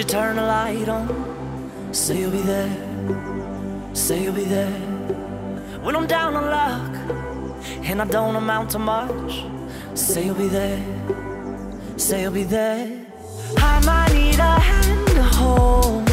You turn the light on? Say you'll be there. Say you'll be there. When I'm down on luck and I don't amount to much. Say you'll be there. Say you'll be there. I might need a hand to hold.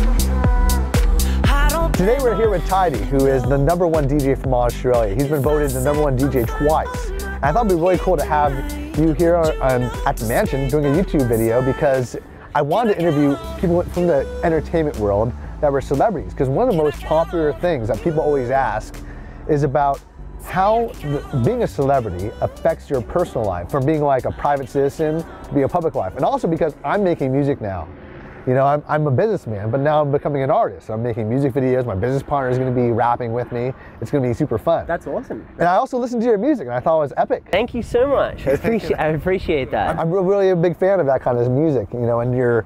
Today we're here with tyDi, who is the number one DJ from Australia. He's been voted the number one DJ twice. And I thought it'd be really cool to have you here um, at the mansion doing a YouTube video because I wanted to interview people from the entertainment world that were celebrities. Because one of the most popular things that people always ask is about how the, being a celebrity affects your personal life, from being like a private citizen to be a public life. And also because I'm making music now. You know, I'm, I'm a businessman, but now I'm becoming an artist. I'm making music videos. My business partner is going to be rapping with me. It's going to be super fun. That's awesome. and I also listened to your music, and I thought it was epic. Thank you so much. I appreciate, I appreciate that. I'm really a big fan of that kind of music. You know, and you're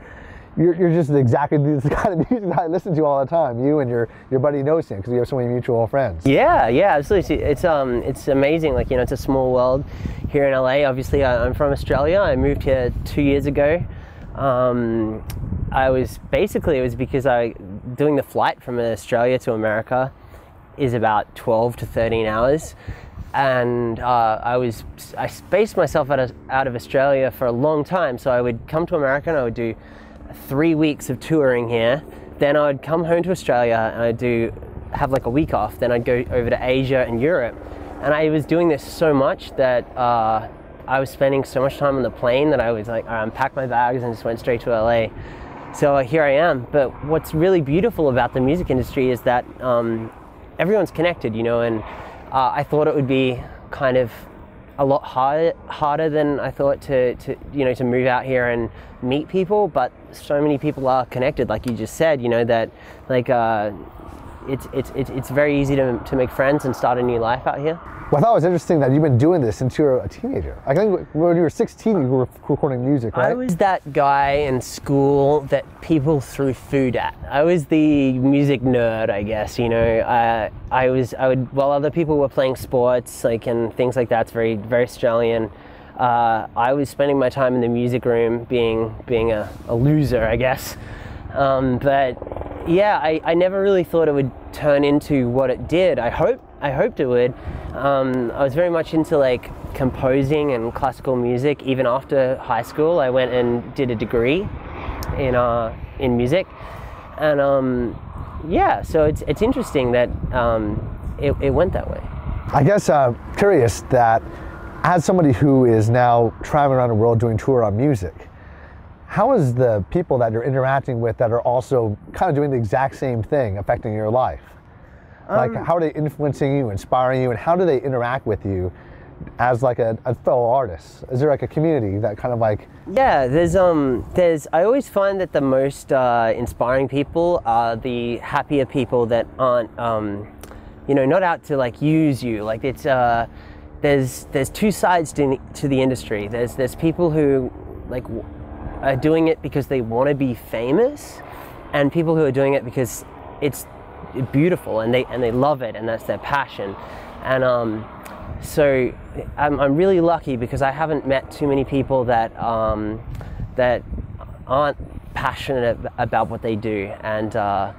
you're, you're just exactly the kind of music that I listen to all the time. You and your your buddy Nosan, because we have so many mutual friends. Yeah, yeah, absolutely. It's um, it's amazing. Like you know, it's a small world here in LA. Obviously, I'm from Australia. I moved here two years ago. Um, I was basically it was because I doing the flight from Australia to America is about 12 to 13 hours, and uh, I was I spaced myself out of out of Australia for a long time. So I would come to America and I would do three weeks of touring here. Then I would come home to Australia and I'd do have like a week off. Then I'd go over to Asia and Europe. And I was doing this so much that uh, I was spending so much time on the plane that I was like, I unpacked my bags and just went straight to LA. So uh, here I am. But what's really beautiful about the music industry is that um, everyone's connected, you know, and uh, I thought it would be kind of a lot harder, harder than I thought to, to, you know, to move out here and meet people. But so many people are connected, like you just said, you know, that like uh, it's, it's, it's, it's very easy to, to make friends and start a new life out here. Well, I thought it was interesting that you've been doing this since you were a teenager. I think when you were 16, you were recording music, right? I was that guy in school that people threw food at. I was the music nerd, I guess. You know, uh, I was. I would while other people were playing sports, like and things like that. It's very very Australian. Uh, I was spending my time in the music room, being being a, a loser, I guess. Um, but yeah, I, I never really thought it would turn into what it did. I hope I hoped it would. Um, I was very much into like composing and classical music. Even after high school, I went and did a degree in uh, in music, and um, yeah, so it's it's interesting that um, it, it went that way. I guess I'm uh, curious that as somebody who is now traveling around the world doing tour on music, how is the people that you're interacting with that are also kind of doing the exact same thing affecting your life? Like, how are they influencing you, inspiring you, and how do they interact with you as like a, a fellow artist? Is there like a community that kind of like Yeah, there's um, there's. I always find that the most uh, inspiring people are the happier people that aren't, um, you know, not out to like use you. Like it's uh, there's there's two sides to to the industry. There's there's people who like are doing it because they want to be famous, and people who are doing it because it's beautiful and they and they love it and that's their passion. And um, so I'm, I'm really lucky because I haven't met too many people that um, that aren't passionate about what they do. And uh,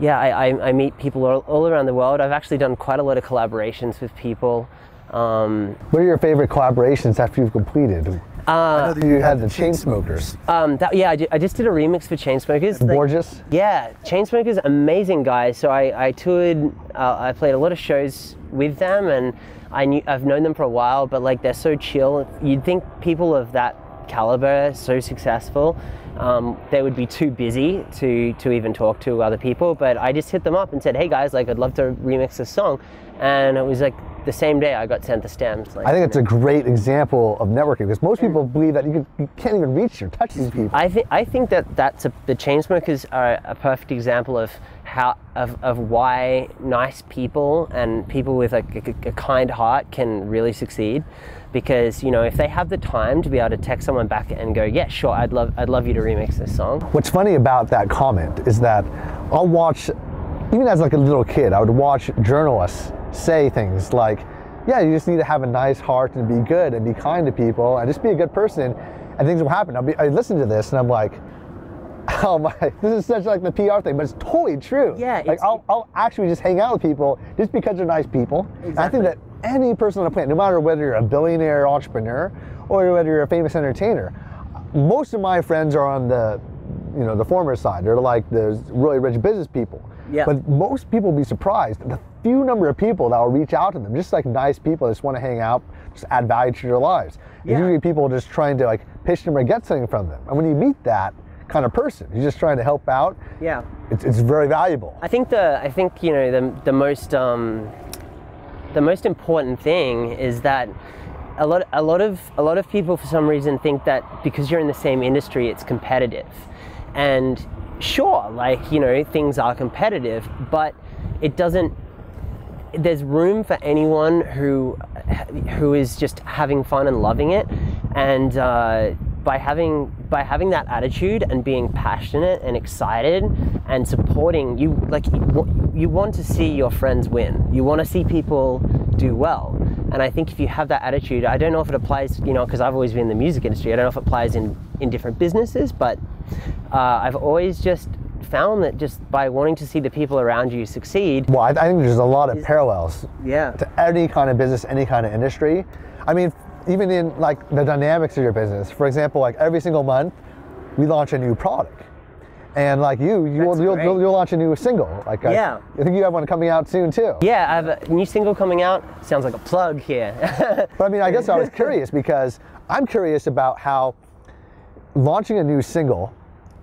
yeah, I, I, I meet people all, all around the world. I've actually done quite a lot of collaborations with people. Um, what are your favorite collaborations after you've completed? I know that you had the Chainsmokers, um, that, yeah, I, ju- I just did a remix for Chainsmokers. Like- Gorgeous. Yeah, Chainsmokers, amazing guys. So I, I toured, uh, I played a lot of shows with them, and I knew I've known them for a while. But like they're so chill. You'd think people of that caliber, so successful, um, they would be too busy to to even talk to other people. But I just hit them up and said, "Hey guys, like I'd love to remix this song," and it was like the same day I got sent the stems. Like, I think it's a great example of networking because most people mm. believe that you, can, you can't even reach or touch these people. I think I think that that's a, the Chainsmokers are a perfect example of how of, of why nice people and people with a, a, a kind heart can really succeed. Because you know, if they have the time to be able to text someone back and go, "Yeah, sure, I'd love I'd love you to remix this song." What's funny about that comment is that I'll watch, even as like a little kid, I would watch journalists say things like, "Yeah, you just need to have a nice heart and be good and be kind to people and just be a good person, and things will happen." I'll be, I listen to this and I'm like, Oh my! This is such like the PR thing, but it's totally true. Yeah, like I'll, I'll actually just hang out with people just because they're nice people. And I think that any person on the planet, no matter whether you're a billionaire entrepreneur or whether you're a famous entertainer, most of my friends are on the, you know, the former side. They're like the really rich business people. Yeah. But most people will be surprised the few number of people that will reach out to them, just like nice people that just want to hang out, just add value to their lives. It's Yeah. usually people just trying to like pitch them or get something from them. And when you meet that kind of person, you're just trying to help out, Yeah. it's, it's very valuable. I think the I think you know the the most um, the most important thing is that a lot a lot of a lot of people for some reason think that because you're in the same industry it's competitive, and sure like you know things are competitive, but it doesn't. There's room for anyone who who is just having fun and loving it, and uh, by having by having that attitude and being passionate and excited and supporting you like you want to see your friends win. You want to see people do well. And i think if you have that attitude i don't know if it applies you know because i've always been in the music industry. I don't know if it applies in in different businesses but uh, i've always just found that just by wanting to see the people around you succeed Well, I, I think there's a lot of parallels yeah to any kind of business, any kind of industry. I mean, even in like the dynamics of your business. For example, like every single month, we launch a new product. And like you, you'll, you'll, you'll, you'll launch a new single. Like I- Yeah. I, think you have one coming out soon too. yeah i have a new single coming out sounds like a plug here But I mean, I guess I was curious because I'm curious about how launching a new single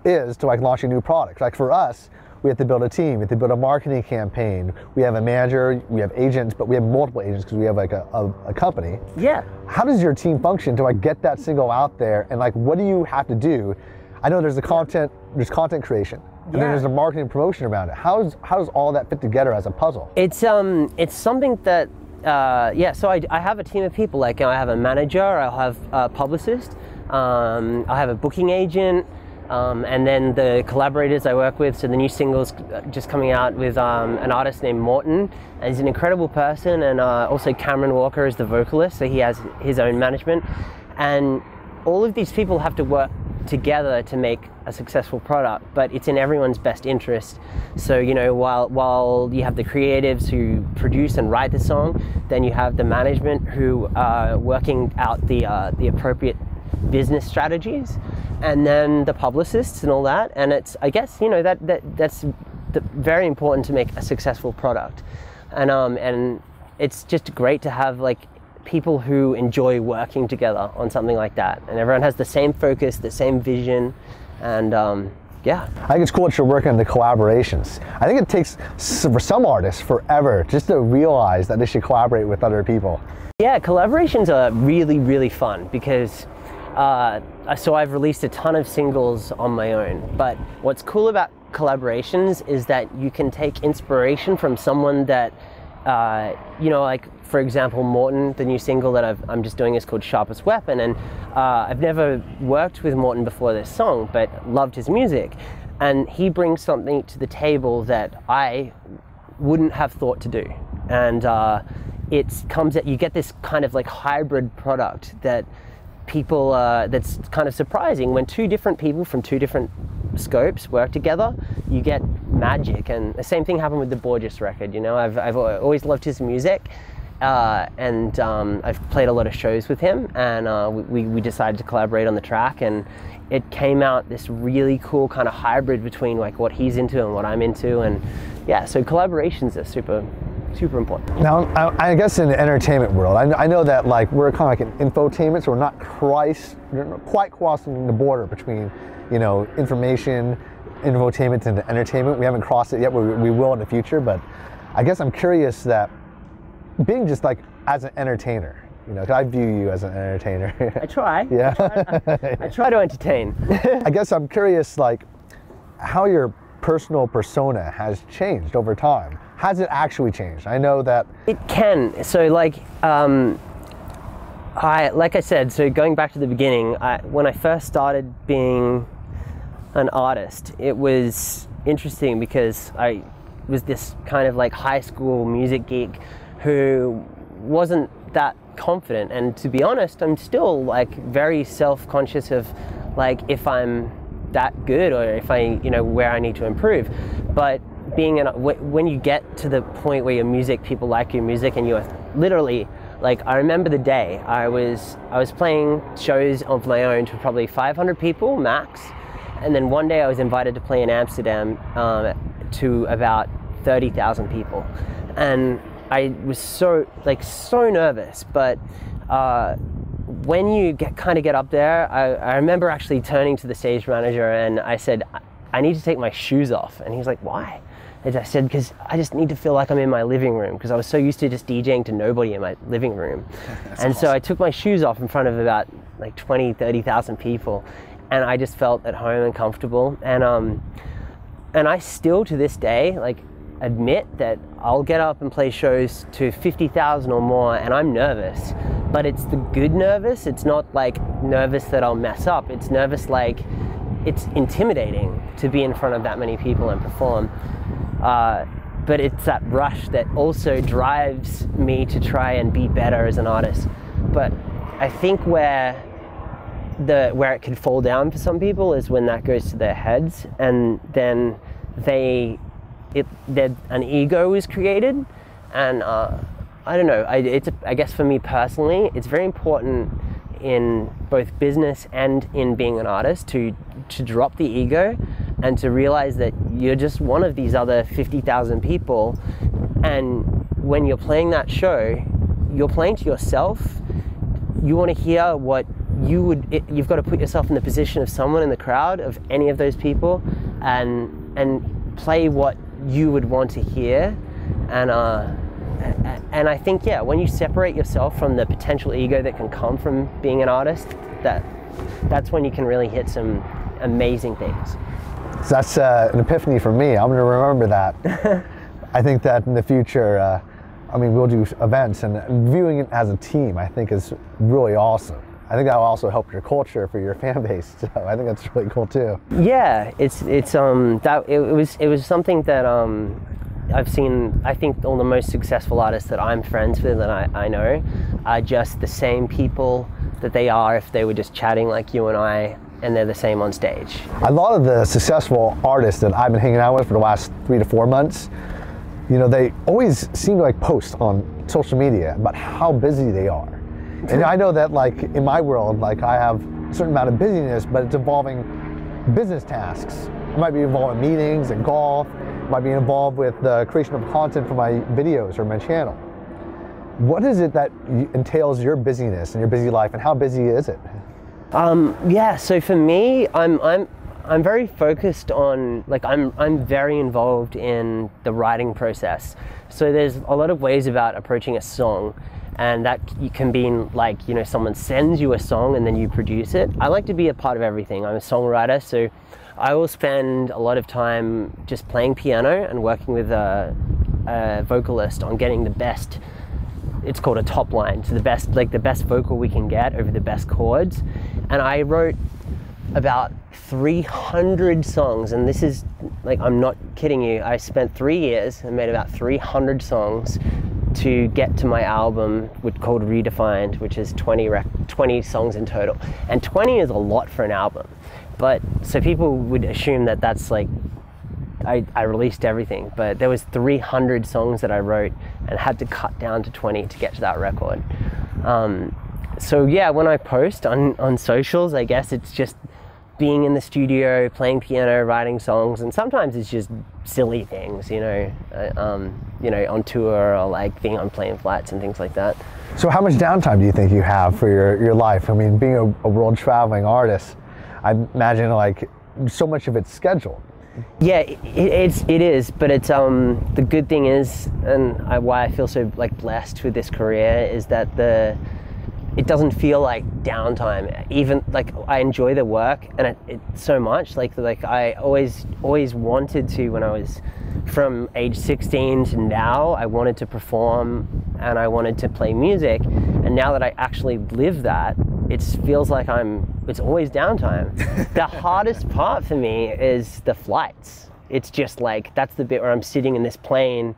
is to like launch a new product. Like for us, we have to build a team, we have to build a marketing campaign. We have a manager, we have agents, but we have multiple agents because we have like a, a, a company. yeah How does your team function to like get that single out there and like what do you have to do? I know there's the content, there's content creation, and then there's the marketing promotion around it. How does how does all that fit together as a puzzle? It's um, it's something that uh, yeah. So I, I have a team of people. Like I have a manager, I'll have a publicist, um, I have a booking agent, um, and then the collaborators I work with. So the new singles just coming out with um, an artist named Morton, and he's an incredible person. And uh, also Cameron Walker is the vocalist, so he has his own management, and all of these people have to work together to make a successful product but it's in everyone's best interest so you know while while you have the creatives who produce and write the song then you have the management who are working out the uh, the appropriate business strategies and then the publicists and all that. And it's i guess you know that, that that's the, very important to make a successful product. And um and it's just great to have like people who enjoy working together on something like that. And everyone has the same focus the same vision. And um, yeah. I think it's cool that you're working on the collaborations. I think it takes for some artists forever just to realize that they should collaborate with other people. yeah collaborations are really really fun because uh, so i've released a ton of singles on my own. But what's cool about collaborations is that you can take inspiration from someone that uh, you know like for example morton the new single that I've, i'm just doing is called sharpest weapon. And uh, i've never worked with morton before this song but loved his music. And he brings something to the table that i wouldn't have thought to do. And uh, it comes at you get this kind of like hybrid product that people uh, that's kind of surprising when two different people from two different scopes work together you get magic. And the same thing happened with the Borgeous record you know? I've, I've always loved his music uh, and um, I've played a lot of shows with him and uh, we, we decided to collaborate on the track and it came out this really cool kind of hybrid between like what he's into and what I'm into and yeah so collaborations are super super important Now, I, I guess in the entertainment world, I, I know that like we're kind of like an infotainment, so we're not quite, we're not quite crossing the border between, you know, information, infotainment, and entertainment. We haven't crossed it yet. We, we will in the future, but I guess I'm curious that being just like as an entertainer, you know, I view you as an entertainer. I try yeah. I try to entertain I guess I'm curious, like, how your personal persona has changed over time. Has it actually changed? I know that It can. So like, um, I like I said. So going back to the beginning, I, when I first started being an artist, it was interesting because I was this kind of like high school music geek who wasn't that confident. And to be honest, I'm still like very self-conscious of like if I'm that good or if I, you know, where I need to improve. But being in, a, when you get to the point where your music, people like your music, and you're literally like I remember the day I was I was playing shows of my own to probably 500 people max, and then one day I was invited to play in Amsterdam um, to about 30,000 people, and I was so like so nervous, but. Uh, when you get kind of get up there, I, I remember actually turning to the stage manager and I said, I need to take my shoes off. And he was like, Why? And I said, Because I just need to feel like I'm in my living room because I was so used to just DJing to nobody in my living room. and awesome. so I took my shoes off in front of about like 20, 30,000 people and I just felt at home and comfortable. And, um, and I still to this day, like, admit that I'll get up and play shows to 50,000 or more and I'm nervous but it's the good nervous. It's not like nervous that I'll mess up. It's nervous like it's intimidating to be in front of that many people and perform. Uh, but it's that rush that also drives me to try and be better as an artist. But I think where the where it could fall down for some people is when that goes to their heads, and then they it an ego is created, and uh, I don't know. I, it's I guess for me personally, it's very important in both business and in being an artist to to drop the ego and to realize that you're just one of these other 50,000 people and when you're playing that show you're playing to yourself you want to hear what you would it, you've got to put yourself in the position of someone in the crowd of any of those people and and play what you would want to hear and uh and I think yeah, when you separate yourself from the potential ego that can come from being an artist, that that's when you can really hit some amazing things. So that's uh, an epiphany for me. I'm going to remember that. I think that in the future, uh, I mean, we'll do events and viewing it as a team. I think is really awesome. I think that will also help your culture for your fan base. So I think that's really cool too. Yeah, it's it's um that it, was it was something that um I've seen, I think all the most successful artists that I'm friends with and I, I know are just the same people that they are if they were just chatting like you and I and they're the same on stage. A lot of the successful artists that I've been hanging out with for the last three to four months, you know, they always seem to like post on social media about how busy they are. And I know that like in my world, like I have a certain amount of busyness, but it's involving business tasks. I might be involved in meetings and golf might be involved with the creation of content for my videos or my channel. What is it that entails your busyness and your busy life, and how busy is it? Um, yeah, so for me, I'm I'm I'm very focused on like I'm I'm very involved in the writing process. So there's a lot of ways about approaching a song and that can be like you know someone sends you a song and then you produce it. I like to be a part of everything. I'm a songwriter, so I will spend a lot of time just playing piano and working with a, a vocalist on getting the best it's called a top line so the best like the best vocal we can get over the best chords and i wrote about 300 songs and this is like i'm not kidding you i spent three years and made about 300 songs to get to my album called redefined which is 20 rec- 20 songs in total. And 20 is a lot for an album. But so people would assume that that's like I, I released everything, but there was 300 songs that I wrote and had to cut down to 20 to get to that record. Um, so yeah, when I post on, on socials, I guess it's just being in the studio, playing piano, writing songs, and sometimes it's just silly things, you know, uh, um, you know, on tour or like being on plane flights and things like that. So how much downtime do you think you have for your, your life? I mean, being a, a world traveling artist, I imagine like so much of it's scheduled. Yeah, it, it's it is, but it's um the good thing is, and I, why I feel so like blessed with this career is that the it doesn't feel like downtime. Even like I enjoy the work and it, it so much. Like like I always always wanted to when I was from age 16 to now. I wanted to perform and I wanted to play music, and now that I actually live that, it feels like I'm, it's always downtime. the hardest part for me is the flights. It's just like, that's the bit where I'm sitting in this plane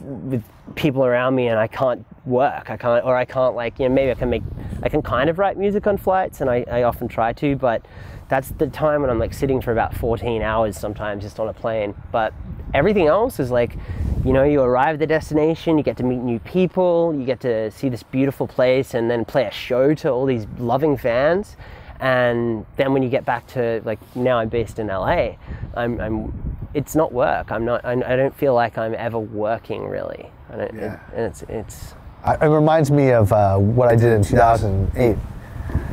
with people around me and I can't work. I can't, or I can't like, you know, maybe I can make, I can kind of write music on flights and I, I often try to, but that's the time when I'm like sitting for about 14 hours sometimes just on a plane. But everything else is like, you know, you arrive at the destination, you get to meet new people, you get to see this beautiful place, and then play a show to all these loving fans. And then when you get back to like now, I'm based in LA. I'm, I'm it's not work. I'm not. I, I don't feel like I'm ever working really. I don't, Yeah. it, and it's it's I, it reminds me of uh, what I did in 2008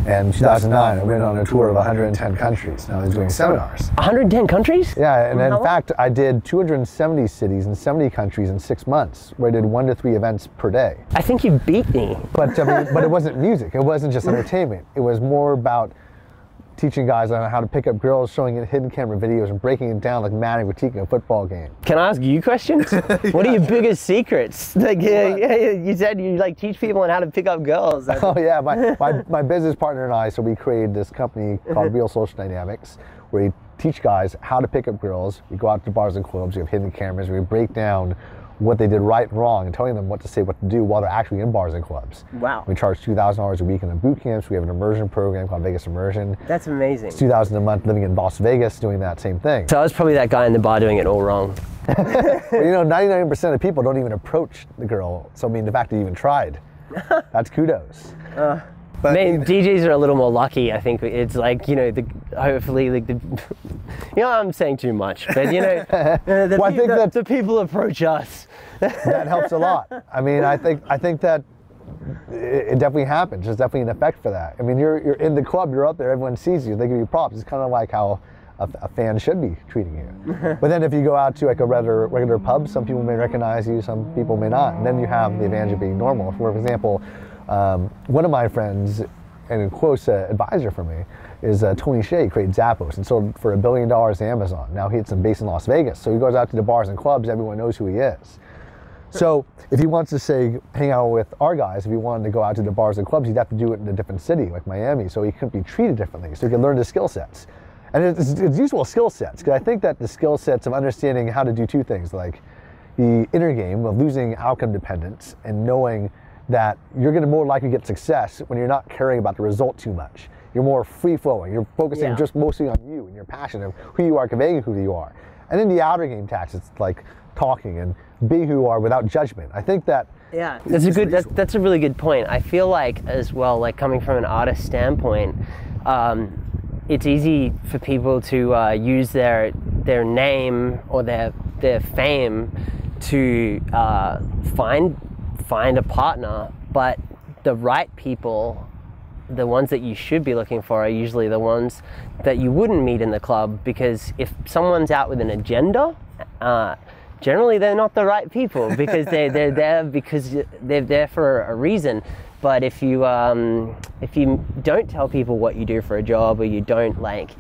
and 2009. I went on a tour of 110 countries. Now I was doing seminars. 110 countries. Yeah, and How in long? fact, I did 270 cities in 70 countries in six months, where I did one to three events per day. I think you beat me. But I mean, but it wasn't music. It wasn't just entertainment. It was more about teaching guys on how to pick up girls, showing hidden camera videos, and breaking it down like Manny critiquing a football game. Can I ask you questions? What are your biggest secrets? Like, yeah, yeah, yeah, you said you like teach people on how to pick up girls. Oh yeah, my, my, my business partner and I, so we created this company called Real Social Dynamics, where we teach guys how to pick up girls. We go out to bars and clubs, we have hidden cameras, we break down what they did right and wrong and telling them what to say, what to do while they're actually in bars and clubs. Wow. We charge $2,000 a week in the boot camps. We have an immersion program called Vegas Immersion. That's amazing. 2000 a month living in Las Vegas doing that same thing. So I was probably that guy in the bar doing it all wrong. But you know, 99% of people don't even approach the girl. So I mean, the fact that you even tried, that's kudos. Uh. But Maybe DJs are a little more lucky. I think it's like you know, the, hopefully, like the, you know, I'm saying too much, but you know, the, Well, I think the- that- the people approach us. that helps a lot. I mean, I think I think that it, it definitely happens. There's definitely an effect for that. I mean, you're you're in the club, you're up there, everyone sees you, they give you props. It's kind of like how a, a fan should be treating you. but then if you go out to like a regular regular pub, some people may recognize you, some people may not, and then you have the advantage of being normal. For example, um, one of my friends and a close uh, advisor for me is uh, Tony Hsieh, he created Zappos and sold for a billion dollars to Amazon. Now he's based in Las Vegas, so he goes out to the bars and clubs. Everyone knows who he is. So if he wants to say hang out with our guys, if he wanted to go out to the bars and clubs, he'd have to do it in a different city like Miami. So he couldn't be treated differently. So he could learn the skill sets, and it's, it's useful skill sets because I think that the skill sets of understanding how to do two things, like the inner game of losing outcome dependence and knowing that you're going to more likely get success when you're not caring about the result too much. You're more free flowing. You're focusing Yeah. just mostly on you and your passion of who you are, conveying who you are. And then the outer game tactics like talking and be who you are without judgment. I think that Yeah, that's a good. That's, that's a really good point. I feel like as well, like coming from an artist standpoint, um, it's easy for people to uh, use their their name or their their fame to uh, find find a partner, but the right people the ones that you should be looking for are usually the ones that you wouldn't meet in the club because if someone's out with an agenda, uh, generally they're not the right people because they're, they're there because they're there for a reason. But if you um, if you don't tell people what you do for a job or you don't like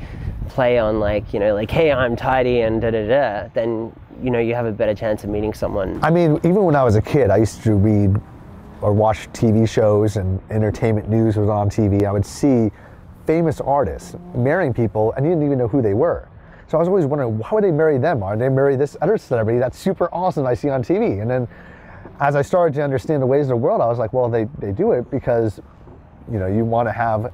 play on like you know like hey I'm tyDi and da da da, then you know you have a better chance of meeting someone. I mean, even when I was a kid, I used to read or watch TV shows and entertainment news was on TV. I would see famous artists marrying people and you didn't even know who they were. So I was always wondering, why would they marry them? Are they marry this other celebrity that's super awesome I see on TV? And then as I started to understand the ways of the world, I was like, well, they, they do it because, you know, you want to have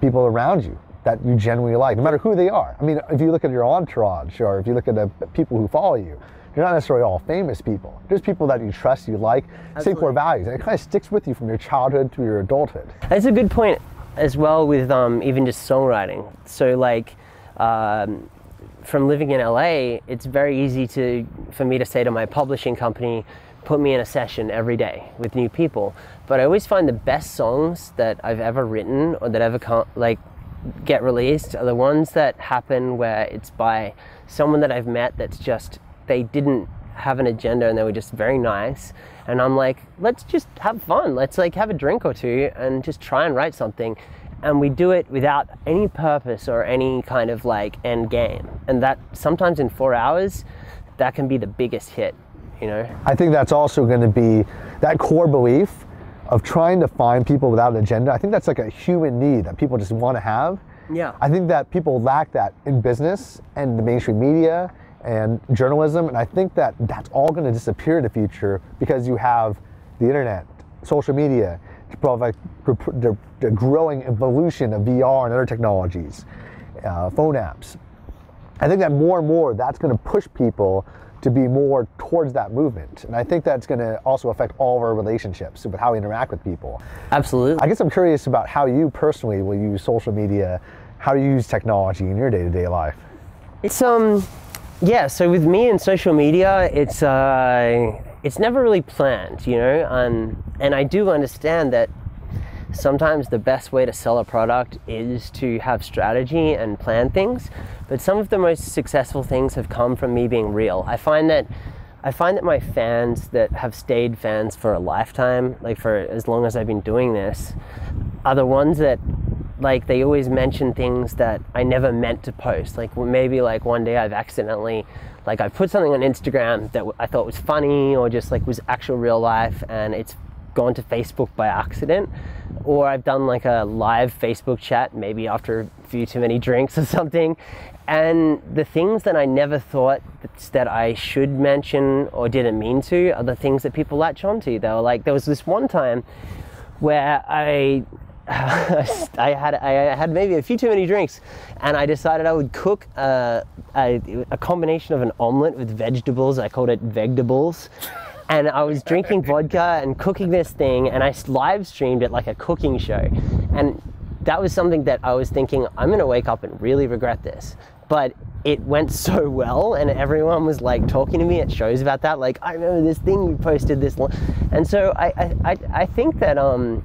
people around you that you genuinely like, no matter who they are. I mean, if you look at your entourage or if you look at the people who follow you, you're not necessarily all famous people. There's people that you trust, you like, same core values, and it kind of sticks with you from your childhood to your adulthood. That's a good point as well with um, even just songwriting. So like um, from living in LA, it's very easy to for me to say to my publishing company, put me in a session every day with new people. But I always find the best songs that I've ever written or that ever come, like get released are the ones that happen where it's by someone that I've met that's just they didn't have an agenda and they were just very nice. And I'm like let's just have fun. Let's like have a drink or two and just try and write something. And we do it without any purpose or any kind of like end game. And that sometimes in 4 hours that can be the biggest hit you know? I think that's also going to be that core belief of trying to find people without an agenda. I think that's like a human need that people just want to have. Yeah. I think that people lack that in business and the mainstream media and journalism, and I think that that's all going to disappear in the future because you have the internet, social media, the, the growing evolution of VR and other technologies. uh, phone apps. I think that more and more that's going to push people to be more towards that movement. And I think that's going to also affect all of our relationships with how we interact with people. Absolutely. I guess I'm curious about how you personally will use social media, how you use technology in your day to day life. It's um, yeah. So with me and social media, it's uh, it's never really planned, you know. um, and I do understand that sometimes the best way to sell a product is to have strategy and plan things. But some of the most successful things have come from me being real. I find that I find that my fans that have stayed fans for a lifetime, like for as long as I've been doing this, are the ones that like they always mention things that I never meant to post. Like maybe like one day I've accidentally like I put something on Instagram that I thought was funny or just like was actual real life and it's gone to Facebook by accident or I've done like a live Facebook chat maybe after a few too many drinks or something and the things that I never thought that I should mention or didn't mean to are the things that people latch onto. They were like, there was this one time where I I had I had maybe a few too many drinks, and I decided I would cook a, a, a combination of an omelet with vegetables. I called it vegetables, and I was drinking vodka and cooking this thing, and I live streamed it like a cooking show, and that was something that I was thinking I'm gonna wake up and really regret this, but it went so well, and everyone was like talking to me at shows about that. Like I remember this thing you posted this, and so I I, I think that um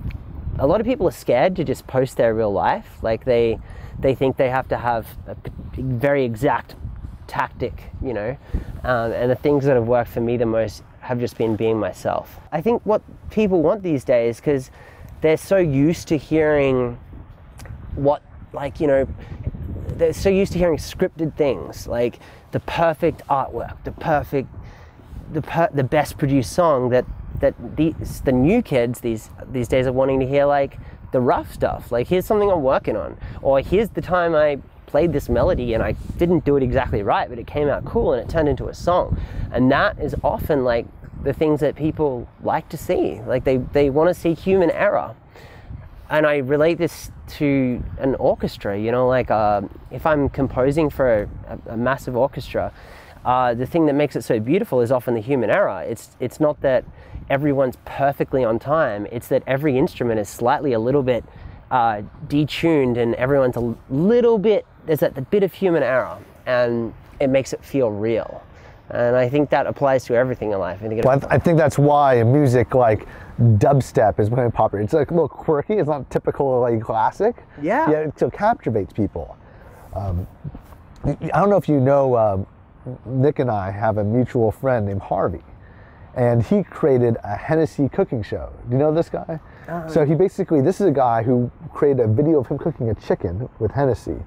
a lot of people are scared to just post their real life. Like they they think they have to have a very exact tactic, you know. Um, and the things that have worked for me the most have just been being myself. I think what people want these days because they're so used to hearing what like you know they're so used to hearing scripted things like the perfect artwork, the perfect the per, the best produced song that that these the new kids these these days are wanting to hear like the rough stuff. Like here's something I'm working on, or here's the time I played this melody and I didn't do it exactly right, but it came out cool and it turned into a song. And that is often like the things that people like to see. Like they they want to see human error. And I relate this to an orchestra. You know, like uh, if I'm composing for a, a massive orchestra. Uh, the thing that makes it so beautiful is often the human error. It's it's not that everyone's perfectly on time. It's that every instrument is slightly a little bit uh, detuned and everyone's a little bit, there's that bit of human error and it makes it feel real. And I think that applies to everything in life. I think, well, I, th- I think that's why music like dubstep is very popular. It's like a little quirky. It's not typical like classic. Yeah. Yet it still captivates people. Um, I don't know if you know, um, Nick and I have a mutual friend named Harvey and he created a Hennessy cooking show. Do you know this guy? Uh, so he basically, this is a guy who created a video of him cooking a chicken with Hennessy.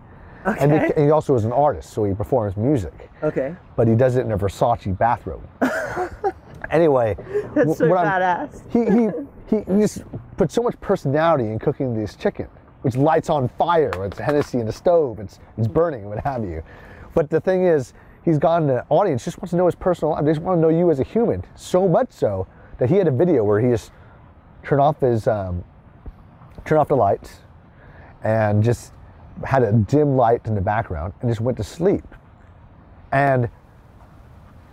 Okay. And, he, and he also is an artist, so he performs music. Okay. But he does it in a Versace bathrobe. anyway, that's so badass. He, he, he, just put so much personality in cooking this chicken, which lights on fire. It's Hennessy in the stove. It's it's burning, what have you. But the thing is, he's gotten an audience just wants to know his personal life. They just want to know you as a human. So much so that he had a video where he just turned off his um, turned off the lights and just had a dim light in the background and just went to sleep. And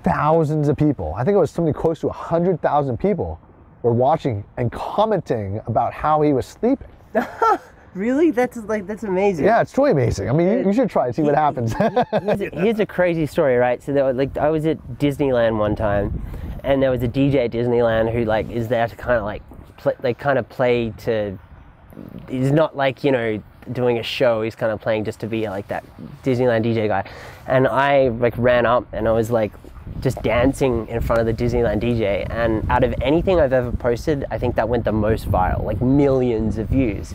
thousands of people, I think it was something close to 100,000 people, were watching and commenting about how he was sleeping. Really? That's like that's amazing. Yeah, it's truly amazing. I mean, you, you should try and see what happens. here's, a, here's, a, crazy story, right? So there was, like I was at Disneyland one time, and there was a DJ at Disneyland who like is there to kind of like play, like kind of play to. He's not like you know doing a show. He's kind of playing just to be like that Disneyland DJ guy, and I like ran up and I was like just dancing in front of the Disneyland DJ. And out of anything I've ever posted, I think that went the most viral, like millions of views.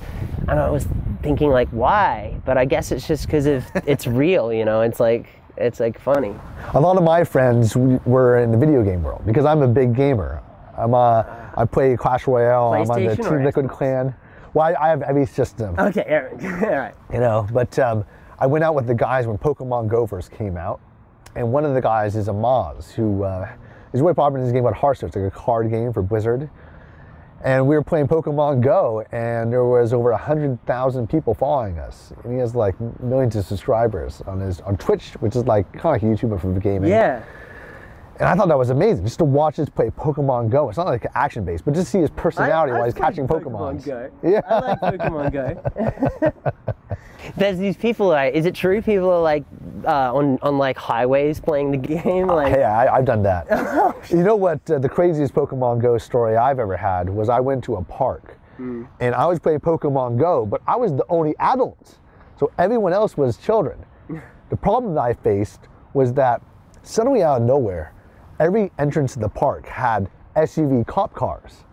And I was thinking, like, why? But I guess it's just because if it's real, you know. It's like it's like funny. A lot of my friends were in the video game world because I'm a big gamer. I'm a, I play Clash Royale. I'm on the Team Liquid Clan. Well, I, I, have every system. Okay, all right. You know, but um, I went out with the guys when Pokemon Go first came out and one of the guys is Amaz who uh, is really popular in this game called Hearthstone. It's like a card game for Blizzard. and we were playing Pokemon Go, and there was over hundred thousand people following us, and he has like millions of subscribers on his on Twitch, which is like kind of like a YouTuber for the gaming. Yeah. And I thought that was amazing, just to watch us play Pokemon Go. It's not like action based, but just see his personality I- while I've he's catching played Pokemon. Go. Yeah. I like Pokemon Go. There's these people. Like, is it true? People are like uh, on on like highways playing the game. Like, Hey, I, I've done that. you know what? Uh, the craziest Pokemon Go story I've ever had was I went to a park and I was playing Pokemon Go, but I was the only adult. So everyone else was children. the problem that I faced was that suddenly out of nowhere, every entrance to the park had SUV cop cars.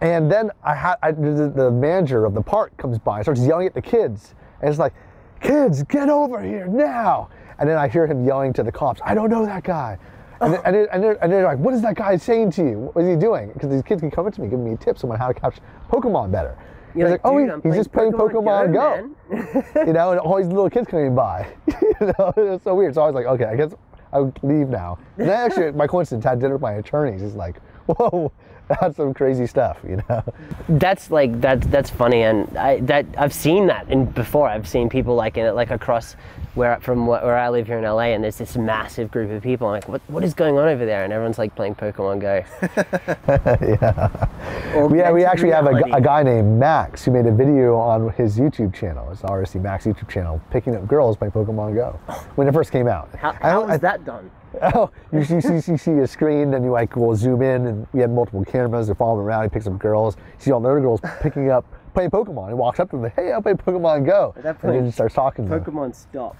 And then I had I, the, the manager of the park comes by and starts yelling at the kids. And it's like, kids, get over here now. And then I hear him yelling to the cops, I don't know that guy. And, then, and, then, and, then, and they're like, what is that guy saying to you? What is he doing? Because these kids can come up to me, giving me tips on how to catch Pokemon better. You're He's like, oh, he- he's just playing Pokemon, Go. man." you know, and all these little kids coming by. you know, it's so weird. So I was like, okay, I guess I'll leave now. And then actually, my coincidence had dinner with my attorneys. He's like, whoa, that's some crazy stuff, you know? that's like that's that's funny and I that I've seen that in before I've seen people like in it like across where from where I live here in LA and there's this massive group of people I'm like what what is going on over there and everyone's like playing Pokemon Go yeah Yeah, we actually have a, a guy named Max who made a video on his YouTube channel, his RSD Max YouTube channel, picking up girls by Pokemon Go when it first came out. how, I how don't- is I- that done Oh, you see, see, see, see a screen, and you like will zoom in, and we had multiple cameras. They follow him around. He picks up girls. You see all the other girls picking up, playing Pokemon. He walks up to them, like, hey, I play Pokemon Go. At that and then point, he starts talking to them. Pokemon stop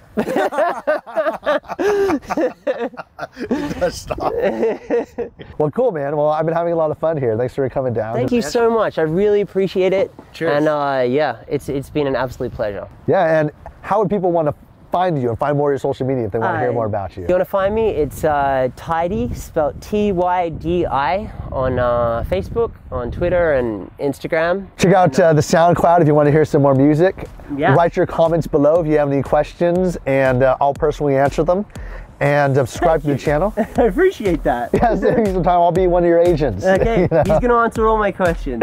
Stop. well, cool, man. Well, I've been having a lot of fun here. Thanks for coming down. thank you so much I really appreciate it Cheers. and uh, yeah it's it's been an absolute pleasure Yeah, and how would people want to find you and find more of your social media if they want to hear Uh, more about you? You want to find me, it's uh, tyDi, spelled T Y D I, on uh, Facebook, on Twitter, and Instagram. Check out uh, the SoundCloud if you want to hear some more music. Yeah. Write your comments below if you have any questions, and uh, I'll personally answer them. And uh, subscribe to the channel. I appreciate that. Yeah, save me some time. I'll be one of your agents. Okay, You know? he's gonna answer all my questions.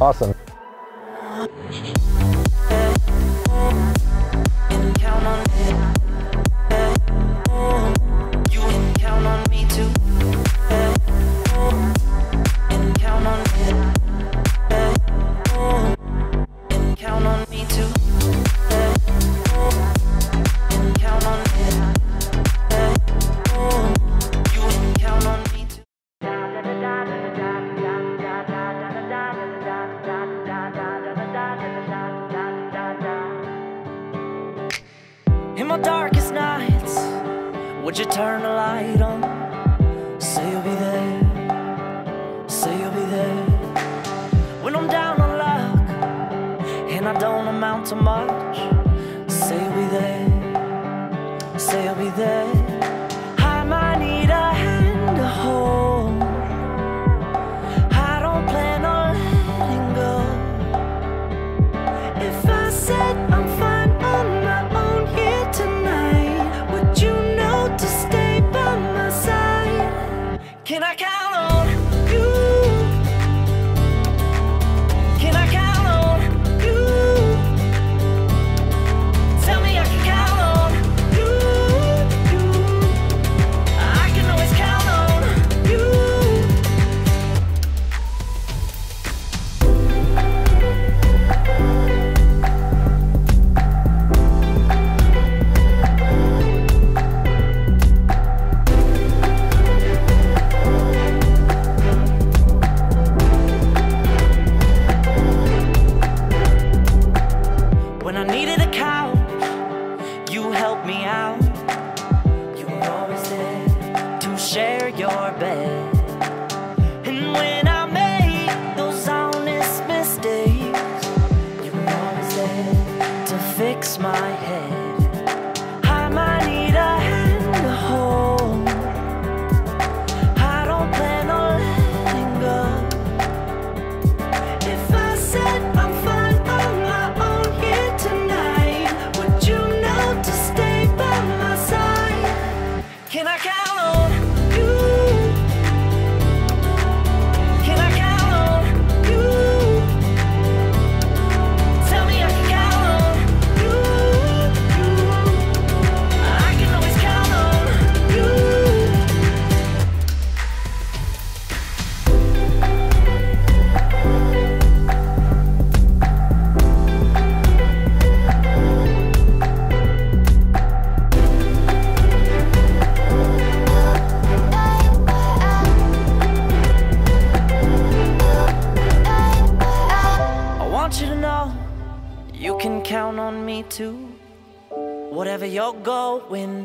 Awesome.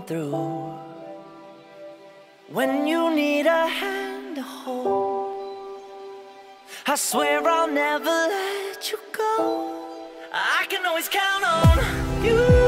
Through. When you need a hand to hold, I swear I'll never let you go. I can always count on you.